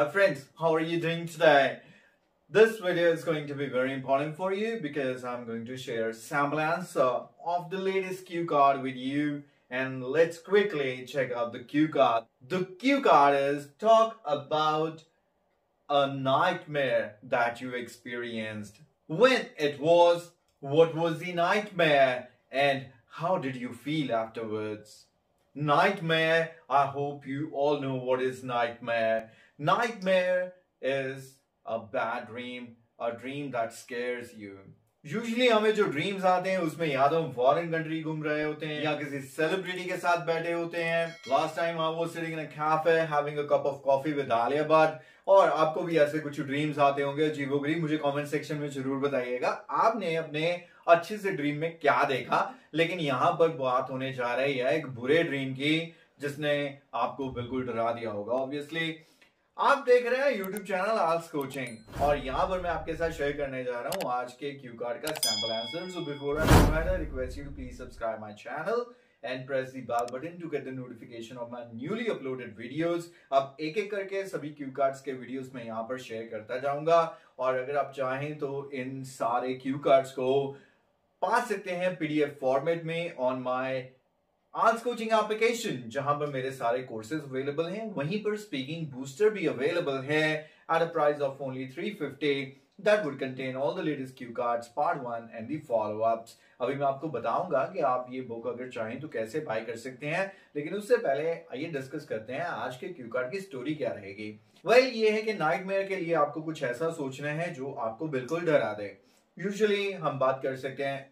Hi friends, how are you doing today? This video is going to be very important for you because I'm going to share sample answer uh, of the latest cue card with you and let's quickly check out the cue card. The cue card is talk about a nightmare that you experienced. When it was, what was the nightmare and how did you feel afterwards? Nightmare, I hope you all know what is nightmare. Nightmare is a bad dream, a dream that scares you. Usually हमें जो dreams आते हैं उसमें या तो हम foreign country घूम रहे होते हैं या किसी सेलिब्रिटी के साथ बैठे होते हैं। Last time I was sitting in a cafe having a cup of coffee with Alia Bhatt और आपको भी ऐसे कुछ ड्रीम्स आते होंगे। जीवोगरी मुझे कमेंट सेक्शन में ज़रूर बताइएगा। आपने अपने अच्छे से ड्रीम में क्या देखा? लेकिन यहाँ पर बात होने जा रही है एक बुरे ड्रीम की जिसने आपको बिल्कुल डरा दिया होगा। ऑब्वियसली आप देख रहे हैं YouTube चैनल आल्स कोचिंग और यहाँ पर मैं आपके साथ शेयर करने जा रहा हूँ आज के क्यू कार्ड का sample answer so before I request you please subscribe my channel and press the bell button to get the notification of my newly uploaded videos अब एक एक करके सभी क्यू कार्ड्स के वीडियोस में यहाँ पर शेयर करता जाऊँगा। और अगर आप चाहें तो इन सारे क्यू कार्ड्स को पा सकते हैं पीडीएफ फॉर्मेट में ऑन माय आज कोचिंग एप्लीकेशन जहाँ पर मेरे सारे कोर्सेज अवेलेबल हैं, वहीं पर स्पीकिंग बूस्टर भी अवेलेबल है at a price of only 350 that would contain all the latest cue cards, part 1 and the follow ups अभी मैं आपको बताऊँगा कि आप ये बुक अगर चाहें तो कैसे बाय कर सकते हैं, लेकिन उससे पहले आइए डिस्कस करते हैं आज के क्यू कार्ड की स्टोरी क्या रहेगी। वही ये है कि नाइटमेयर के लिए आपको कुछ ऐसा सोचना है जो आपको बिल्कुल डरा दे। यूजुअली हम बात कर सकते हैं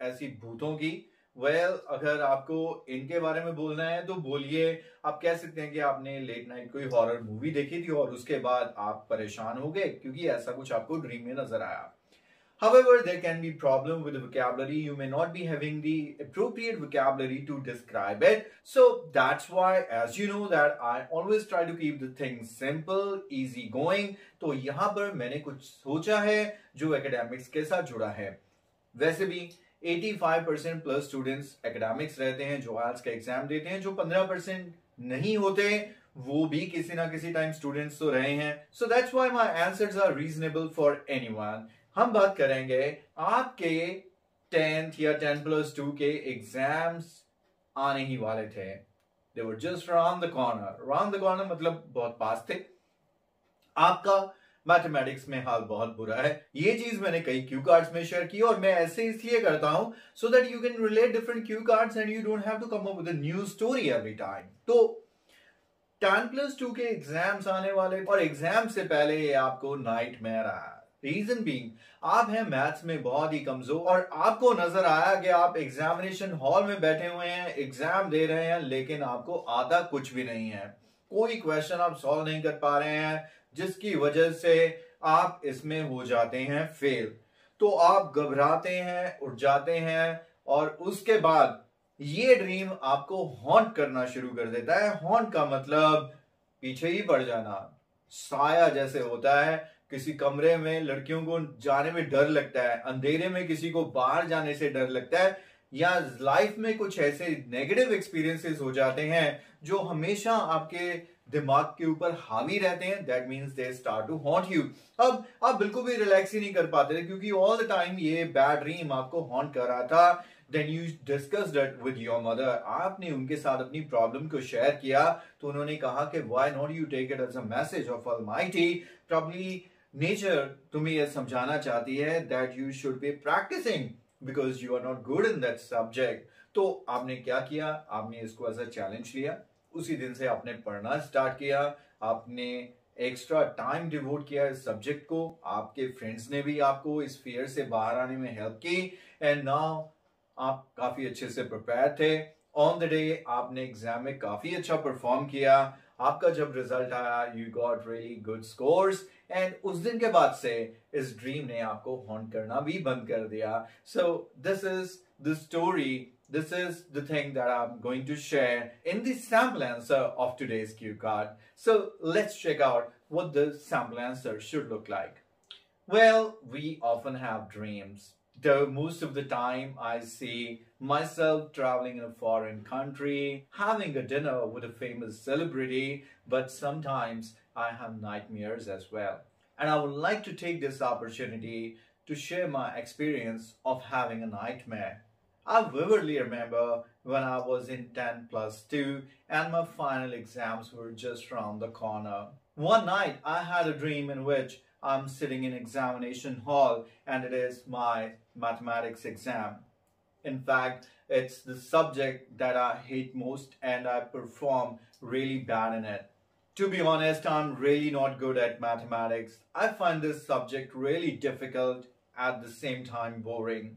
ऐसी भूतों की वेल well, अगर आपको इनके बारे में बोलना है तो बोलिए आप कह सकते हैं कि आपने लेट नाइट कोई हॉरर मूवी देखी थी और उसके बाद आप परेशान हो गए क्योंकि ऐसा कुछ आपको ड्रीम में नज़र आया However, there can be problem with the vocabulary. You may not be having the appropriate vocabulary to describe it. So that's why, as you know, that I always try to keep the things simple, easy going. तो यहाँ पर मैंने कुछ सोचा है जो academics के साथ जुड़ा है वैसे भी 85 परसेंट प्लस स्टूडेंट्स एकेडमिक्स रहते हैं, जो आज का एग्ज़ाम देते हैं, जो 15 परसेंट नहीं होते, वो भी किसी ना किसी टाइम स्टूडेंट्स तो रहे हैं। So that's why my answers are reasonable for anyone हम बात करेंगे आपके टेंथ या टेन प्लस टू के एग्ज़ाम्स आने ही वाले थे। They were just round the corner round the corner मतलब बहुत पास थे। आपका मैथमेटिक्स में हाल बहुत बुरा है। ये चीज़ मैंने कई क्यू कार्ड्स में शेयर की और मैं ऐसे इसलिए करता हूँ so that you can relate different cue cards and you don't have to come up with new story every time तो टेन प्लस टू के एग्ज़ाम्स आने वाले और एग्ज़ाम से पहले आपको नाइट मेयर आया। रीजन बीइंग आप हैं मैथ्स में बहुत ही कमज़ोर और आपको नज़र आया कि आप एग्जामिनेशन हॉल में बैठे हुए हैं एग्ज़ाम दे रहे हैं, लेकिन आपको आता कुछ भी नहीं है। कोई क्वेश्चन आप सॉल्व नहीं कर पा रहे हैं जिसकी वजह से आप इसमें हो जाते हैं फेल तो आप घबराते हैं उठ जाते हैं और उसके बाद ये ड्रीम आपको हॉन्ट करना शुरू कर देता है। हॉन्ट का मतलब पीछे ही पड़ जाना। साया जैसे होता है, किसी कमरे में लड़कियों को जाने में डर लगता है, अंधेरे में किसी को बाहर जाने से डर लगता है, या लाइफ में कुछ ऐसे नेगेटिव एक्सपीरियंसेस हो जाते हैं जो हमेशा आपके दिमाग के ऊपर हावी रहते हैं that means they start to haunt you अब, आप बिल्कुल भी रिलैक्स ही नहीं कर पाते थे, क्योंकि ऑल द टाइम ये बैड ड्रीम आपको हॉन्ट कर रहा था. Then you discuss that with your mother आपने उनके साथ अपनी प्रॉब्लम को शेयर किया तो उन्होंने कहा कि why not you take it as a message of almighty probably nature तुम्हें यह समझाना चाहती है that you should be practicing because you are not good in that subject तो आपने क्या किया? आपने इसको एज अ चैलेंज लिया। उसी दिन से आपने पढ़ना स्टार्ट किया, आपने एक्स्ट्रा टाइम डिवोट किया इस सब्जेक्ट को, आपके फ्रेंड्स ने भी आपको इस फियर से बाहर आने में हेल्प की एंड नाउ आप काफ़ी अच्छे से प्रिपेयर थे। ऑन द डे आपने एग्ज़ाम में काफ़ी अच्छा परफॉर्म किया, आपका जब रिज़ल्ट आया you got really good scores and उस दिन के बाद से इस ड्रीम ने आपको हॉन्ट करना भी बंद कर दिया। So this is the story This is the thing that I'm going to share in the sample answer of today's cue card. So let's check out what the sample answer should look like. Well, we often have dreams. Though most of the time I see myself traveling in a foreign country, having a dinner with a famous celebrity, but sometimes I have nightmares as well. And I would like to take this opportunity to share my experience of having a nightmare. I vividly remember when I was in 10 plus 2 and my final exams were just round the corner. One night I had a dream in which I'm sitting in examination hall and it is my mathematics exam. In fact, it's the subject that I hate most and I perform really bad in it. To be honest, I'm really not good at mathematics. I find this subject really difficult at the same time boring.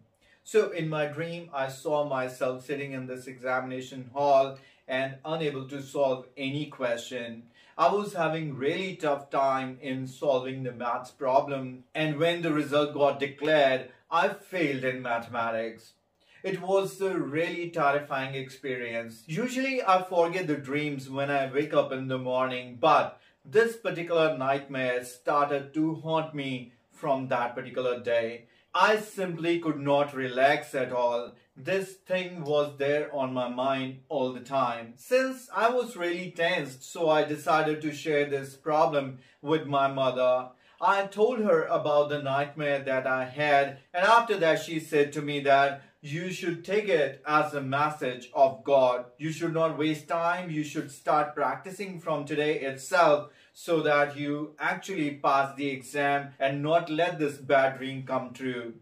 So in my dream, I saw myself sitting in this examination hall and unable to solve any question. I was having really tough time in solving the maths problem and when the result got declared, I failed in mathematics. It was a really terrifying experience. Usually I forget the dreams when I wake up in the morning, but this particular nightmare started to haunt me from that particular day. I simply could not relax at all. This thing was there on my mind all the time. Since I was really tensed, so I decided to share this problem with my mother. I told her about the nightmare that I had and after that she said to me that you should take it as a message of God. You should not waste time. You should start practicing from today itself so that you actually pass the exam and not let this bad dream come true.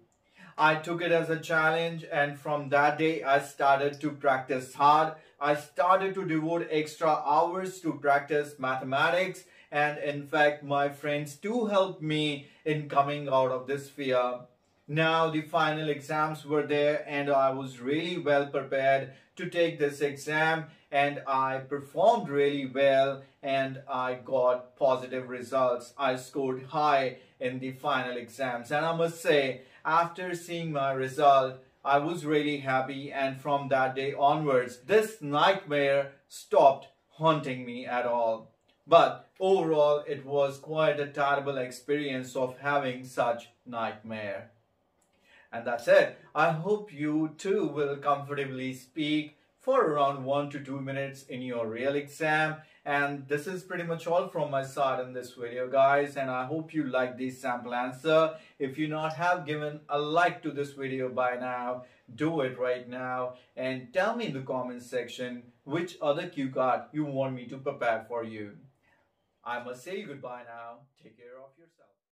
I took it as a challenge and from that day I started to practice hard. I started to devote extra hours to practice mathematics and in fact my friends too helped me in coming out of this fear. Now the final exams were there and I was really well prepared to take this exam and I performed really well and I got positive results. I scored high in the final exams and I must say after seeing my result I was really happy and from that day onwards this nightmare stopped haunting me at all. But overall it was quite a terrible experience of having such nightmare. And that's it. I hope you too will comfortably speak for around 1 to 2 minutes in your real exam. And this is pretty much all from my side in this video guys and I hope you like this sample answer. If you not have given a like to this video by now, do it right now and tell me in the comment section which other cue card you want me to prepare for you. I must say goodbye now. Take care of yourself.